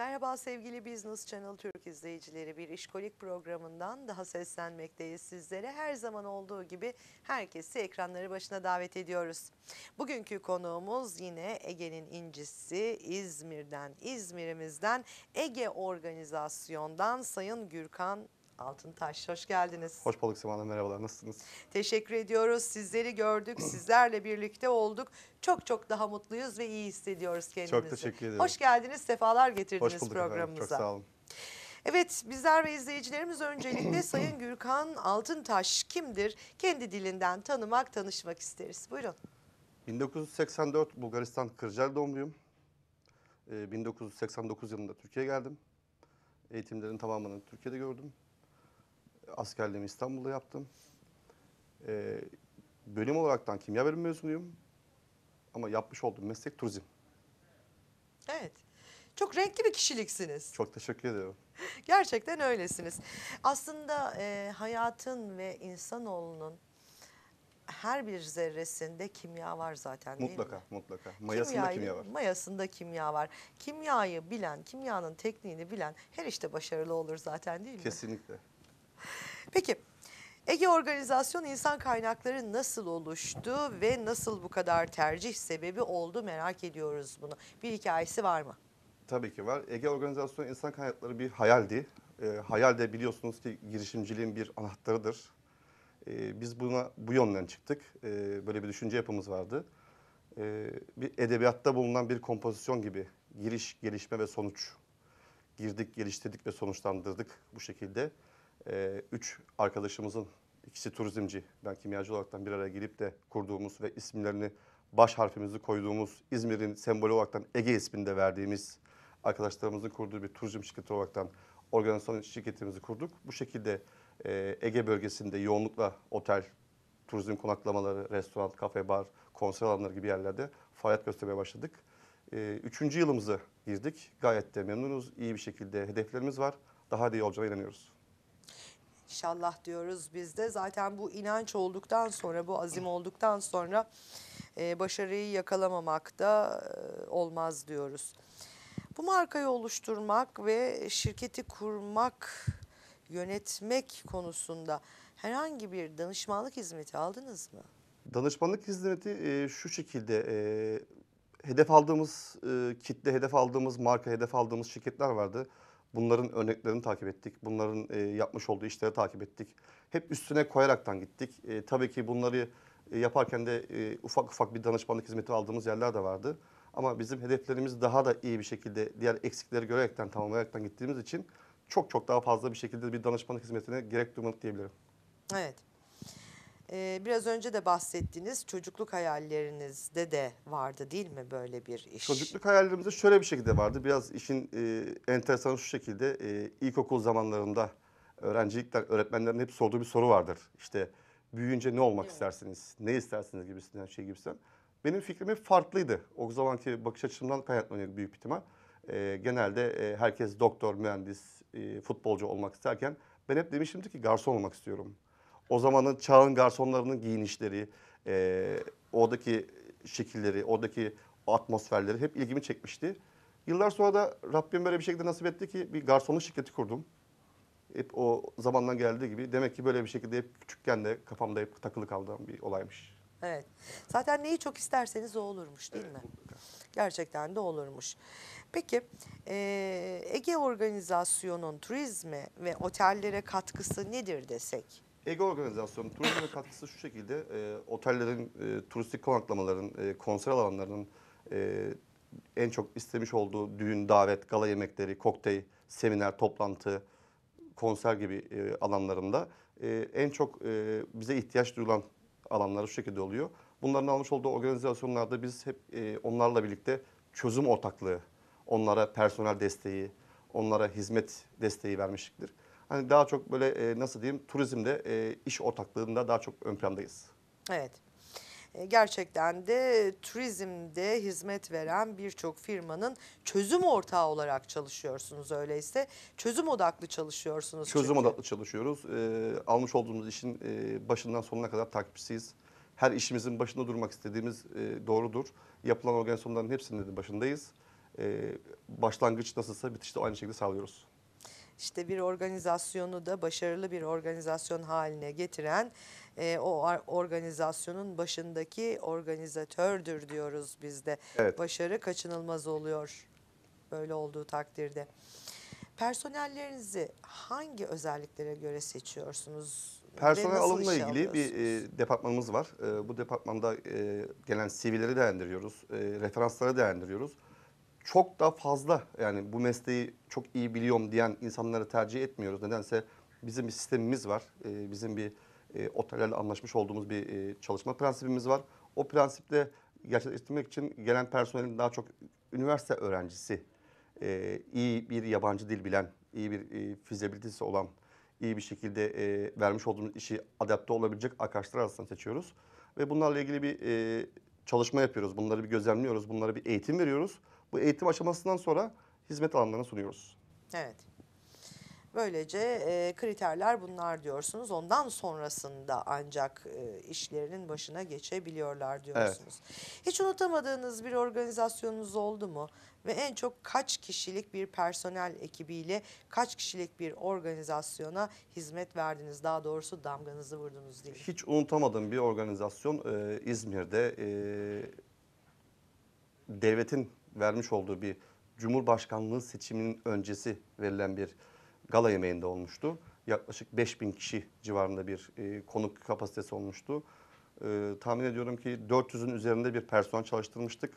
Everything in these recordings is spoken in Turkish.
Merhaba sevgili Business Channel Türk izleyicileri. Bir işkolik programından daha seslenmekteyiz sizlere. Her zaman olduğu gibi herkesi ekranları başına davet ediyoruz. Bugünkü konuğumuz yine Ege'nin incisi İzmir'den, İzmir'imizden Ege Organizasyon'dan Sayın Gürkan Altıntaş. Hoş geldiniz. Hoş bulduk Sema Hanım, merhabalar. Nasılsınız? Teşekkür ediyoruz. Sizleri gördük, sizlerle birlikte olduk. Çok çok daha mutluyuz ve iyi hissediyoruz kendimizi. teşekkür ederim. Hoş geldiniz, sefalar getirdiniz Hoş bulduk efendim. programımıza. Çok sağ olun. Evet, bizler ve izleyicilerimiz öncelikle Sayın Gürkan Altıntaş kimdir? Kendi dilinden tanımak, tanışmak isteriz. Buyurun. 1984 Bulgaristan Kırcaal doğumluyum. Ee, 1989 yılında Türkiye'ye geldim. Eğitimlerin tamamını Türkiye'de gördüm. Askerliğimi İstanbul'da yaptım. Ee, bölüm olaraktan kimya bölümü mezunuyum. Ama yapmış olduğum meslek turizm. Evet. Çok renkli bir kişiliksiniz. Çok teşekkür ediyorum. Gerçekten öylesiniz. Aslında e, hayatın ve insanoğlunun her bir zerresinde kimya var zaten değil mi? Mutlaka, mutlaka. Mayasında Kimyayı- kimya var. Mayasında kimya var. Kimyayı bilen, kimyanın tekniğini bilen her işte başarılı olur zaten değil mi? Kesinlikle. Peki Ege Organizasyon insan kaynakları nasıl oluştu ve nasıl bu kadar tercih sebebi oldu merak ediyoruz bunu. Bir hikayesi var mı? Tabii ki var. Ege Organizasyonu İnsan Kaynakları bir hayaldi. E, hayal de biliyorsunuz ki girişimciliğin bir anahtarıdır. E, biz buna bu yönden çıktık. E, böyle bir düşünce yapımız vardı. E, bir edebiyatta bulunan bir kompozisyon gibi giriş, gelişme ve sonuç. Girdik, geliştirdik ve sonuçlandırdık bu şekilde. E, üç arkadaşımızın ikisi turizmci, ben kimyacı olaraktan bir araya gelip de kurduğumuz ve isimlerini baş harfimizi koyduğumuz İzmir'in sembolü olaraktan Ege ismini de verdiğimiz arkadaşlarımızın kurduğu bir turizm şirketi olaraktan organizasyon şirketimizi kurduk. Bu şekilde e, Ege bölgesinde yoğunlukla otel, turizm konaklamaları, restoran, kafe, bar, konser alanları gibi yerlerde faaliyet göstermeye başladık. E, üçüncü yılımıza girdik. Gayet de memnunuz. İyi bir şekilde hedeflerimiz var. Daha da iyi olacağına inanıyoruz. İnşallah diyoruz biz de. Zaten bu inanç olduktan sonra, bu azim olduktan sonra e, başarıyı yakalamamak da e, olmaz diyoruz. Bu markayı oluşturmak ve şirketi kurmak, yönetmek konusunda herhangi bir danışmanlık hizmeti aldınız mı? Danışmanlık hizmeti e, şu şekilde e, hedef aldığımız e, kitle, hedef aldığımız marka, hedef aldığımız şirketler vardı. Bunların örneklerini takip ettik. Bunların e, yapmış olduğu işleri takip ettik. Hep üstüne koyaraktan gittik. E, tabii ki bunları e, yaparken de e, ufak ufak bir danışmanlık hizmeti aldığımız yerler de vardı. Ama bizim hedeflerimiz daha da iyi bir şekilde diğer eksikleri görerekten tamamlayaraktan gittiğimiz için çok çok daha fazla bir şekilde bir danışmanlık hizmetine gerek duymadık diyebilirim. Evet. Ee, biraz önce de bahsettiğiniz çocukluk hayallerinizde de vardı değil mi böyle bir iş? Çocukluk hayallerimizde şöyle bir şekilde vardı. Biraz işin e, enteresanı şu şekilde. E, ilkokul zamanlarında öğrencilikten öğretmenlerin hep sorduğu bir soru vardır. İşte büyüyünce ne olmak istersiniz, ne istersiniz gibisinden şey gibisinden. Benim fikrim hep farklıydı. O zamanki bakış açımdan kaynaklanıyor büyük ihtimal. E, genelde e, herkes doktor, mühendis, e, futbolcu olmak isterken ben hep demişimdir ki garson olmak istiyorum. O zamanın çağın garsonlarının giyinişleri, e, oradaki şekilleri, oradaki atmosferleri hep ilgimi çekmişti. Yıllar sonra da Rabbim böyle bir şekilde nasip etti ki bir garsonluk şirketi kurdum. Hep o zamandan geldiği gibi demek ki böyle bir şekilde hep küçükken de kafamda hep takılı kaldığım bir olaymış. Evet. Zaten neyi çok isterseniz o olurmuş değil mi? Gerçekten de olurmuş. Peki eee, Ege Organizasyon'un turizme ve otellere katkısı nedir desek? Ege Organizasyonu turizme katkısı şu şekilde e, otellerin, e, turistik konaklamaların, e, konser alanlarının e, en çok istemiş olduğu düğün, davet, gala yemekleri, kokteyl, seminer, toplantı, konser gibi e, alanlarında e, en çok e, bize ihtiyaç duyulan alanlar şu şekilde oluyor. Bunların almış olduğu organizasyonlarda biz hep e, onlarla birlikte çözüm ortaklığı, onlara personel desteği, onlara hizmet desteği vermişliktir. Hani daha çok böyle e, nasıl diyeyim turizmde e, iş ortaklığında daha çok ön plandayız. Evet. E, Gerçekten de turizmde hizmet veren birçok firmanın çözüm ortağı olarak çalışıyorsunuz öyleyse. Çözüm odaklı çalışıyorsunuz. Çözüm çünkü. odaklı çalışıyoruz. E, almış olduğumuz işin e, başından sonuna kadar takipçisiyiz. Her işimizin başında durmak istediğimiz e, doğrudur. Yapılan organizasyonların hepsinde de başındayız. e, başlangıç nasılsa bitişte aynı şekilde sağlıyoruz. İşte bir organizasyonu da başarılı bir organizasyon haline getiren e, o organizasyonun başındaki organizatördür diyoruz biz de. Evet. Başarı kaçınılmaz oluyor böyle olduğu takdirde. Personellerinizi hangi özelliklere göre seçiyorsunuz? Personel alımla ilgili bir e, departmanımız var. E, bu departmanda e, gelen CV'leri değerlendiriyoruz, e, referansları değerlendiriyoruz. Çok da fazla yani bu mesleği çok iyi biliyorum diyen insanları tercih etmiyoruz. Nedense bizim bir sistemimiz var. E, bizim bir e, otellerle anlaşmış olduğumuz bir e, çalışma prensibimiz var. O prensiple gerçekleştirmek için gelen personelin daha çok üniversite öğrencisi, e, iyi bir yabancı dil bilen, iyi bir e, fizibilitesi olan, iyi bir şekilde e, vermiş olduğumuz işi adapte olabilecek arkadaşlar arasında seçiyoruz. Ve bunlarla ilgili bir e, çalışma yapıyoruz. Bunları bir gözlemliyoruz. Bunlara bir eğitim veriyoruz. Bu eğitim aşamasından sonra hizmet alanlarına sunuyoruz. Evet. Böylece e, kriterler bunlar diyorsunuz. Ondan sonrasında ancak e, işlerinin başına geçebiliyorlar diyorsunuz. Hiç unutamadığınız bir organizasyonunuz oldu mu? Ve en çok kaç kişilik bir personel ekibiyle kaç kişilik bir organizasyona hizmet verdiniz? Daha doğrusu damganızı vurdunuz diye. Hiç unutamadığım bir organizasyon e, İzmir'de e, devletin vermiş olduğu bir Cumhurbaşkanlığı seçiminin öncesi verilen bir gala yemeğinde olmuştu. Yaklaşık 5000 kişi civarında bir e, konuk kapasitesi olmuştu. E, tahmin ediyorum ki 400'ün üzerinde bir personel çalıştırmıştık.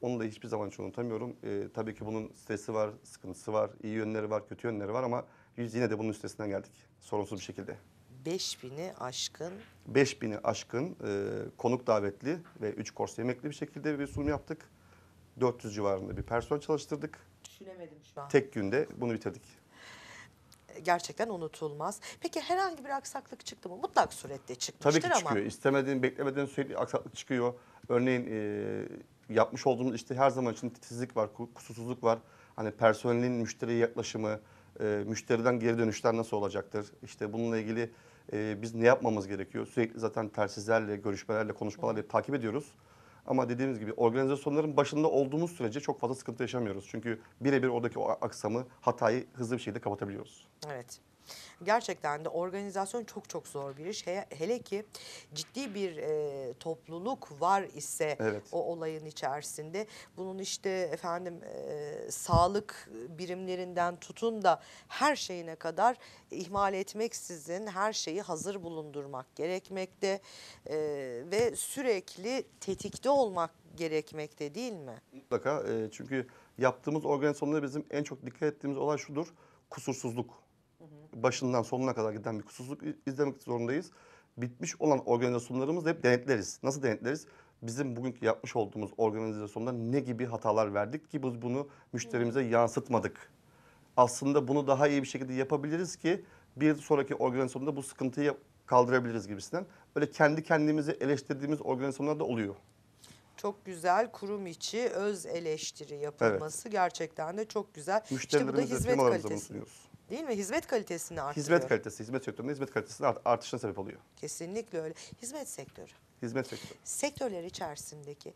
Onu da hiçbir zaman hiç unutamıyorum. E, tabii ki bunun stresi var, sıkıntısı var, iyi yönleri var, kötü yönleri var ama biz yine de bunun üstesinden geldik sorunsuz bir şekilde. 5000'i aşkın 5000'i aşkın e, konuk davetli ve 3 kors yemekli bir şekilde bir sunum yaptık. 400 civarında bir personel çalıştırdık. düşünemedim şu an. Tek günde bunu bitirdik. Gerçekten unutulmaz. Peki herhangi bir aksaklık çıktı mı? Mutlak surette Tabii çıkmıştır ki ama. çıkıyor. İstemediğin, beklemediğin sürekli aksaklık çıkıyor. Örneğin e, yapmış olduğumuz işte her zaman için titizlik var, ku- kusursuzluk var. Hani personelin müşteriye yaklaşımı, e, müşteriden geri dönüşler nasıl olacaktır? İşte bununla ilgili e, biz ne yapmamız gerekiyor? Sürekli zaten telsizlerle, görüşmelerle, konuşmalarla takip ediyoruz. Ama dediğimiz gibi organizasyonların başında olduğumuz sürece çok fazla sıkıntı yaşamıyoruz. Çünkü birebir oradaki o aksamı, hatayı hızlı bir şekilde kapatabiliyoruz. Evet. Gerçekten de organizasyon çok çok zor bir iş. He- hele ki ciddi bir e, topluluk var ise Evet. o olayın içerisinde bunun işte efendim e, sağlık birimlerinden tutun da her şeyine kadar ihmal etmeksizin her şeyi hazır bulundurmak gerekmekte e, ve sürekli tetikte olmak gerekmekte değil mi? Mutlaka e, çünkü yaptığımız organizasyonda bizim en çok dikkat ettiğimiz olay şudur. Kusursuzluk. Başından sonuna kadar giden bir kusursuzluk izlemek zorundayız. Bitmiş olan organizasyonlarımızı hep denetleriz. Nasıl denetleriz? Bizim bugünkü yapmış olduğumuz organizasyonda ne gibi hatalar verdik ki biz bunu müşterimize yansıtmadık. Aslında bunu daha iyi bir şekilde yapabiliriz ki bir sonraki organizasyonda bu sıkıntıyı kaldırabiliriz gibisinden. Böyle kendi kendimizi eleştirdiğimiz organizasyonlar da oluyor. Çok güzel kurum içi öz eleştiri yapılması gerçekten de çok güzel. İşte bu da hizmet kalitesi. sunuyoruz. Değil mi? Hizmet kalitesini artırıyor. Hizmet kalitesi, hizmet sektöründe hizmet kalitesinin art- artışına sebep oluyor. Kesinlikle öyle. Hizmet sektörü. Hizmet sektörü. Sektörler içerisindeki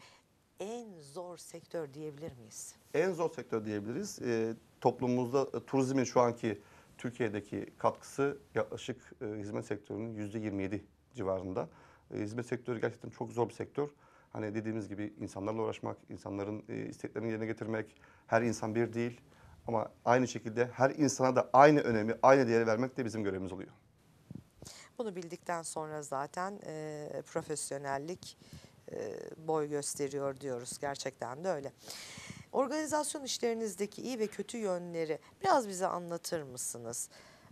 en zor sektör diyebilir miyiz? En zor sektör diyebiliriz. Ee, toplumumuzda e, turizmin şu anki Türkiye'deki katkısı yaklaşık e, hizmet sektörünün yüzde 27 civarında. E, hizmet sektörü gerçekten çok zor bir sektör. Hani dediğimiz gibi insanlarla uğraşmak, insanların e, isteklerini yerine getirmek, her insan bir değil. Ama aynı şekilde her insana da aynı önemi, aynı değeri vermek de bizim görevimiz oluyor. Bunu bildikten sonra zaten e, profesyonellik e, boy gösteriyor diyoruz. Gerçekten de öyle. Organizasyon işlerinizdeki iyi ve kötü yönleri biraz bize anlatır mısınız?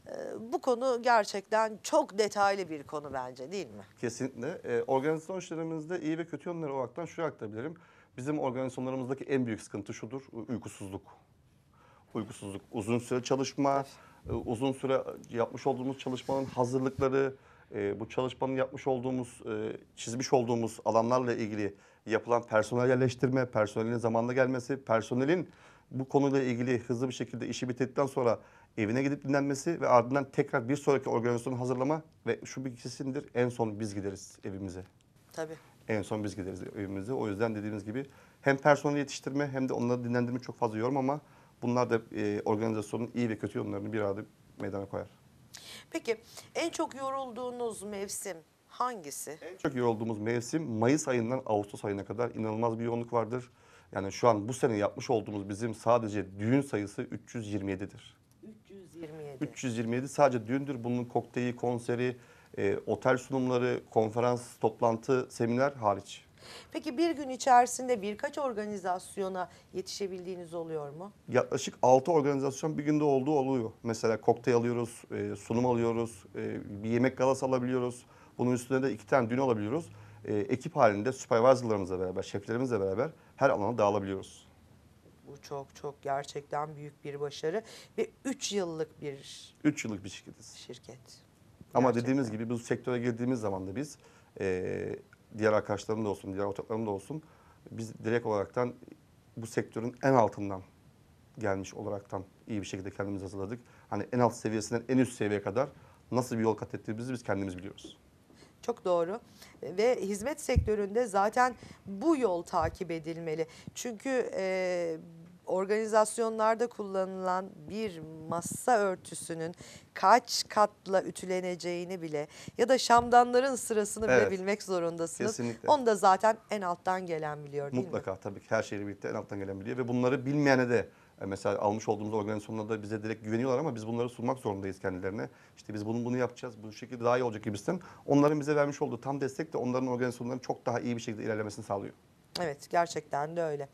E, bu konu gerçekten çok detaylı bir konu bence değil mi? Kesinlikle. Ee, organizasyon işlerimizde iyi ve kötü yönleri olaraktan şunu aktarabilirim. Bizim organizasyonlarımızdaki en büyük sıkıntı şudur, uykusuzluk. Uykusuzluk, uzun süre çalışma, e, uzun süre yapmış olduğumuz çalışmanın hazırlıkları, e, bu çalışmanın yapmış olduğumuz, e, çizmiş olduğumuz alanlarla ilgili yapılan personel yerleştirme, personelin zamanla gelmesi, personelin bu konuyla ilgili hızlı bir şekilde işi bitirdikten sonra evine gidip dinlenmesi ve ardından tekrar bir sonraki organizasyonu hazırlama ve şu bir kesindir en son biz gideriz evimize. Tabii. En son biz gideriz evimize. O yüzden dediğimiz gibi Hem personel yetiştirme hem de onları dinlendirme çok fazla yorum ama bunlar da e, organizasyonun iyi ve kötü yönlerini bir arada meydana koyar. Peki en çok yorulduğunuz mevsim hangisi? En çok yorulduğumuz mevsim Mayıs ayından Ağustos ayına kadar inanılmaz bir yoğunluk vardır. Yani şu an bu sene yapmış olduğumuz bizim sadece düğün sayısı 327'dir. 327. 327 sadece düğündür. Bunun kokteyli, konseri, e, otel sunumları, konferans, toplantı, seminer hariç. Peki bir gün içerisinde birkaç organizasyona yetişebildiğiniz oluyor mu? Yaklaşık 6 organizasyon bir günde olduğu oluyor. Mesela kokteyl alıyoruz, e, sunum alıyoruz, e, bir yemek galası alabiliyoruz. Bunun üstüne de iki tane düğün alabiliyoruz. E, ekip halinde supervisorlarımızla beraber, şeflerimizle beraber her alana dağılabiliyoruz. Bu çok çok gerçekten büyük bir başarı ve 3 yıllık bir 3 yıllık bir şirketiz. şirket. Ama Gerçekten. dediğimiz gibi bu sektöre girdiğimiz zaman da biz e, diğer arkadaşlarım da olsun, diğer ortaklarım da olsun biz direkt olaraktan bu sektörün en altından gelmiş olaraktan iyi bir şekilde kendimizi hazırladık. Hani en alt seviyesinden en üst seviyeye kadar nasıl bir yol kat ettiğimizi biz kendimiz biliyoruz. Çok doğru. Ve hizmet sektöründe zaten bu yol takip edilmeli. Çünkü e, organizasyonlarda kullanılan bir masa örtüsünün kaç katla ütüleneceğini bile ya da şamdanların sırasını bile Evet. bilmek zorundasınız. Kesinlikle. Onu da zaten en alttan gelen biliyor değil mi? Mutlaka tabii ki her şeyle birlikte en alttan gelen biliyor ve bunları bilmeyene de e, mesela almış olduğumuz organizasyonlarda bize direkt güveniyorlar ama biz bunları sunmak zorundayız kendilerine. İşte biz bunu bunu yapacağız, bu şekilde daha iyi olacak gibisinden. Onların bize vermiş olduğu tam destek de onların organizasyonlarının çok daha iyi bir şekilde ilerlemesini sağlıyor. Evet gerçekten de öyle.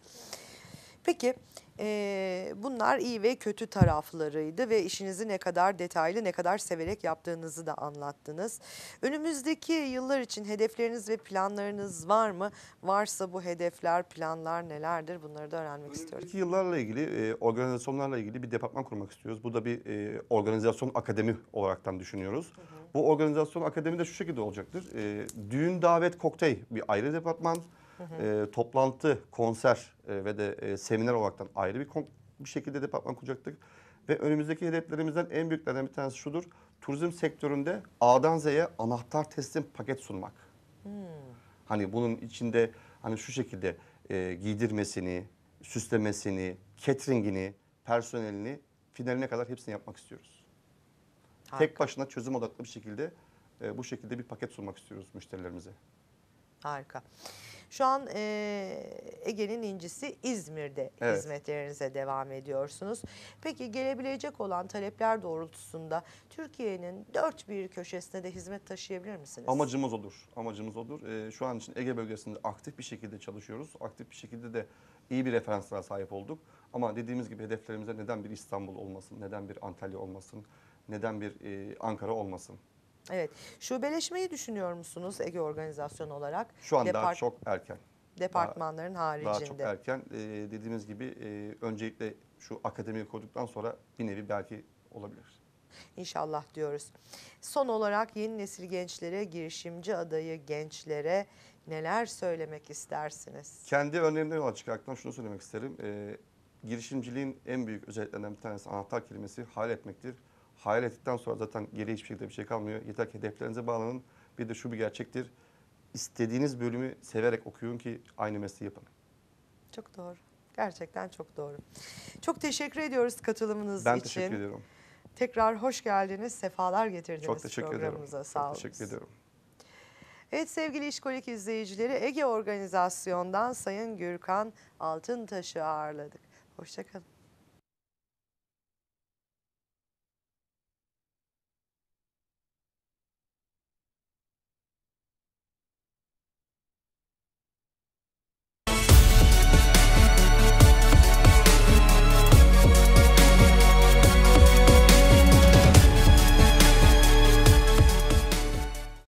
Peki eee, bunlar iyi ve kötü taraflarıydı ve işinizi ne kadar detaylı ne kadar severek yaptığınızı da anlattınız. Önümüzdeki yıllar için hedefleriniz ve planlarınız var mı? Varsa bu hedefler planlar nelerdir bunları da öğrenmek istiyoruz. Önümüzdeki yıllarla ilgili, e, organizasyonlarla ilgili bir departman kurmak istiyoruz. Bu da bir e, organizasyon akademi olaraktan düşünüyoruz. Bu organizasyon akademi de şu şekilde olacaktır. E, düğün, davet, kokteyl bir ayrı departman. E, toplantı, konser e, ve de e, seminer olaraktan ayrı bir, bir şekilde departman kuracaktık. Ve önümüzdeki hedeflerimizden en büyüklerden bir tanesi şudur. Turizm sektöründe A'dan Z'ye anahtar teslim paket sunmak. Hani bunun içinde hani şu şekilde e, giydirmesini, süslemesini, cateringini, personelini finaline kadar hepsini yapmak istiyoruz. Tek Harika. başına çözüm odaklı bir şekilde e, bu şekilde bir paket sunmak istiyoruz müşterilerimize. Harika. Şu an eee, Ege'nin incisi İzmir'de Evet. hizmetlerinize devam ediyorsunuz. Peki gelebilecek olan talepler doğrultusunda Türkiye'nin dört bir köşesine de hizmet taşıyabilir misiniz? Amacımız odur. Amacımız odur. E, şu an için Ege bölgesinde aktif bir şekilde çalışıyoruz. Aktif bir şekilde de iyi bir referanslara sahip olduk. Ama dediğimiz gibi hedeflerimize neden bir İstanbul olmasın, neden bir Antalya olmasın, neden bir e, Ankara olmasın. Evet. Şubeleşmeyi düşünüyor musunuz Ege organizasyonu olarak? Şu an daha Depart- çok erken. Departmanların haricinde. Daha çok erken. Ee, dediğimiz gibi e, öncelikle şu akademiyi kurduktan sonra bir nevi belki olabilir. İnşallah diyoruz. Son olarak yeni nesil gençlere, girişimci adayı gençlere neler söylemek istersiniz? Kendi örneğimden yola çıkaraktan şunu söylemek isterim. Ee, girişimciliğin en büyük özelliklerinden bir tanesi anahtar kelimesi hayal etmektir. Hayal ettikten sonra zaten geriye hiçbir şekilde bir şey kalmıyor. Yeter ki hedeflerinize bağlanın. Bir de şu bir gerçektir. İstediğiniz bölümü severek okuyun ki aynı mesleği yapın. Çok doğru. Gerçekten çok doğru. Çok teşekkür ediyoruz katılımınız Ben için. teşekkür ediyorum. Tekrar hoş geldiniz, sefalar getirdiniz Çok teşekkür ediyorum. programımıza. Sağ Çok olun. teşekkür ediyorum. Evet sevgili İşkolik izleyicileri Ege Organizasyon'dan Sayın Gürkan Altıntaş'ı ağırladık. Hoşçakalın.